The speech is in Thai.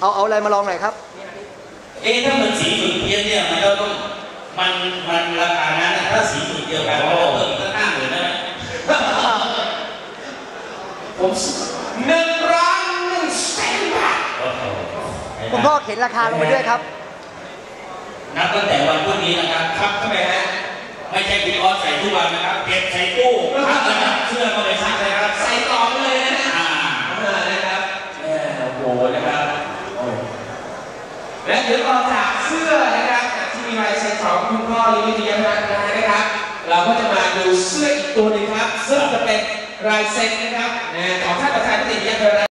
เอาเอาอะไรมาลองหน่อยครับ เอ๊ะถ้ามันสีสุดเพี้ยนเนี่ยมันก็ต้องมันมันราคานั้นนะถ้าสีสุดเดียวกันมันก็เพิ่มอีกตั้งห้าหมื่นได้ไหมผมหนึ่งร้อยหนึ่งแสนบาทโอ้โหคุณพ่อเข็นราคาลงไปด้วยครับ นับตั้งแต่วันพรุ่งนี้นะครับ ครับทำไมฮะไม่ใช่พี่ออสใส่ทุกวันนะครับเก็บใส่ตู้พักนะครับเสื้อก็ไปซักเลยครับ ใส่ต่อไปเลยนะฮะ อ่า อ่านะครับแหมโอ้โหนะครับโอ้ และเดี๋ยวต่อจากเสื้อนะครับที่มีลายเซ็นของคุณพ่อลิมิตยรัตน์นะครับ เราก็จะมาดูเสื้ออีกตัวหนึ่งครับ ซึ่งจะเป็นลายเซ็นนะครับของท่านประธานนิติยรัตน์